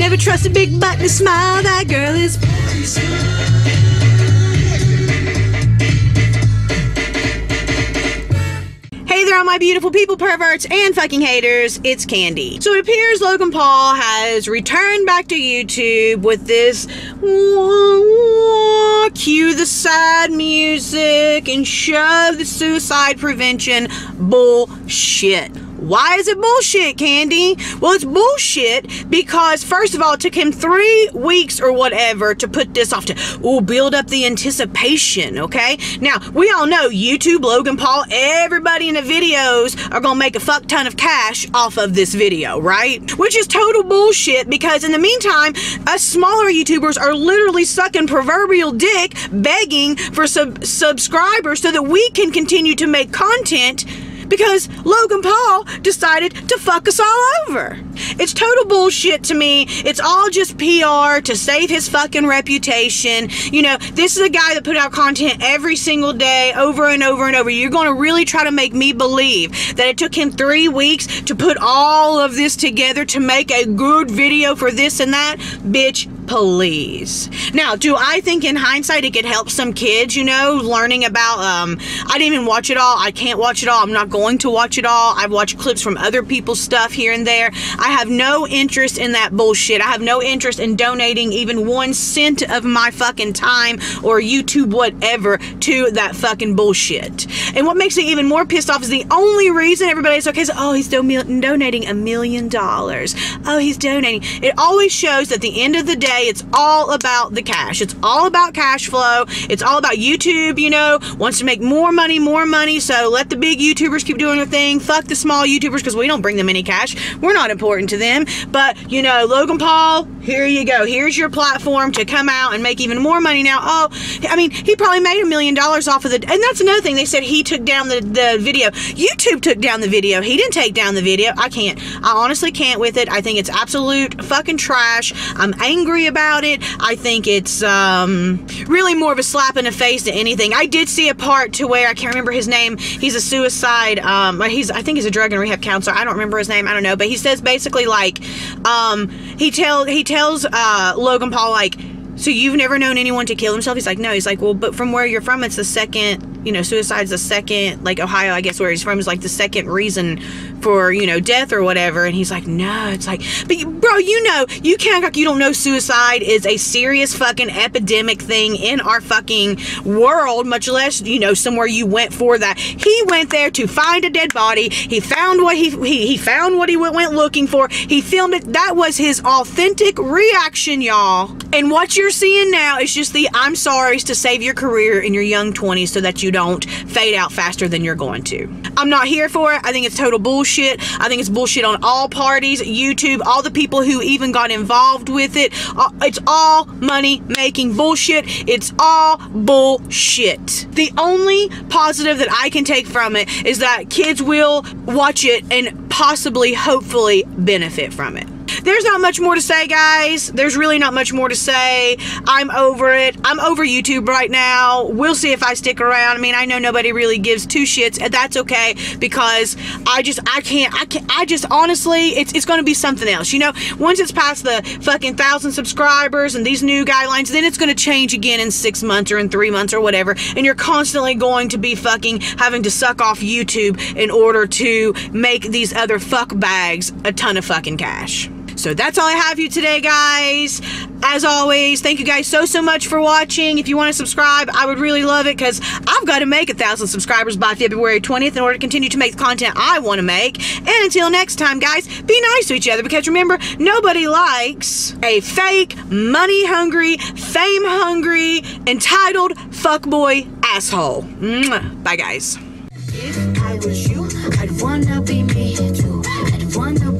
Never trust a big butt and smile. That girl is. Hey there, all my beautiful people, perverts, and fucking haters. It's Kandi. So it appears Logan Paul has returned back to YouTube with this cue the sad music and shove the suicide prevention bullshit. Why is it bullshit, Kandi? Well, it's bullshit because, first of all, it took him three weeks or whatever to put this off to, oh, build up the anticipation, okay? Now, we all know YouTube, Logan Paul, everybody in the videos are gonna make a fuck ton of cash off of this video, right? Which is total bullshit because in the meantime, us smaller YouTubers are literally sucking proverbial dick begging for sub- subscribers so that we can continue to make content because Logan Paul decided to fuck us all over. It's total bullshit to me. It's all just PR to save his fucking reputation. You know, this is a guy that put out content every single day, over and over and over. You're going to really try to make me believe that it took him three weeks to put all of this together to make a good video for this and that? Bitch, please. Now, do I think in hindsight it could help some kids, you know, learning about, um, I didn't even watch it all. I can't watch it all. I'm not going to watch it all. I've watched clips from other people's stuff here and there. I have no interest in that bullshit. I have no interest in donating even one cent of my fucking time or YouTube whatever to that fucking bullshit. And what makes me even more pissed off is the only reason everybody's okay is, oh, he's do- donating a million dollars. Oh, he's donating. It always shows at the end of the day, it's all about the cash. It's all about cash flow. It's all about YouTube, you know, wants to make more money, more money. So let the big YouTubers keep doing their thing. Fuck the small YouTubers because we don't bring them any cash. We're not important to them. But, you know, Logan Paul, here you go. Here's your platform to come out and make even more money now. Oh, I mean, he probably made a million dollars off of the. And that's another thing. They said he took down the, the video. YouTube took down the video. He didn't take down the video. I can't. I honestly can't with it. I think it's absolute fucking trash. I'm angry about it. I think it's um, really more of a slap in the face than anything. I did see a part to where I can't remember his name. He's a suicide. Um, he's I think he's a drug and rehab counselor. I don't remember his name. I don't know, but he says basically like um, he tell he tells uh, Logan Paul like. So you've never known anyone to kill himself? He's like, no. He's like, well, but from where you're from, it's the second, you know, suicide's the second, like Ohio, I guess, where he's from is like the second reason for you know death or whatever. And he's like no it's like but bro you know you can't like you don't know suicide is a serious fucking epidemic thing in our fucking world much less you know somewhere you went for that. He went there to find a dead body. He found what he he, he found what he went, went looking for. He filmed it. That was his authentic reaction y'all. And what you're seeing now is just the i'm sorry to save your career in your young 20s so that you don't fade out faster than you're going to i'm not here for it i think it's total bullshit bullshit. I think it's bullshit on all parties, YouTube, all the people who even got involved with it. Uh, it's all money making bullshit. It's all bullshit. The only positive that I can take from it is that kids will watch it and possibly, hopefully, benefit from it there's not much more to say, guys. There's really not much more to say. I'm over it. I'm over YouTube right now. We'll see if I stick around. I mean, I know nobody really gives two shits, and that's okay because I just I can't I can't I just honestly it's it's going to be something else. You know, once it's past the fucking thousand subscribers and these new guidelines, then it's going to change again in six months or in three months or whatever, and you're constantly going to be fucking having to suck off YouTube in order to make these other fuck bags a ton of fucking cash. So that's all I have for you today, guys. As always, thank you guys so, so much for watching. If you want to subscribe, I would really love it because I've got to make a thousand subscribers by February 20th in order to continue to make the content I want to make. And until next time, guys, be nice to each other because remember, nobody likes a fake, money-hungry, fame-hungry, entitled fuckboy asshole. Mwah. Bye, guys. If I was you, I'd wanna be me too. I'd wanna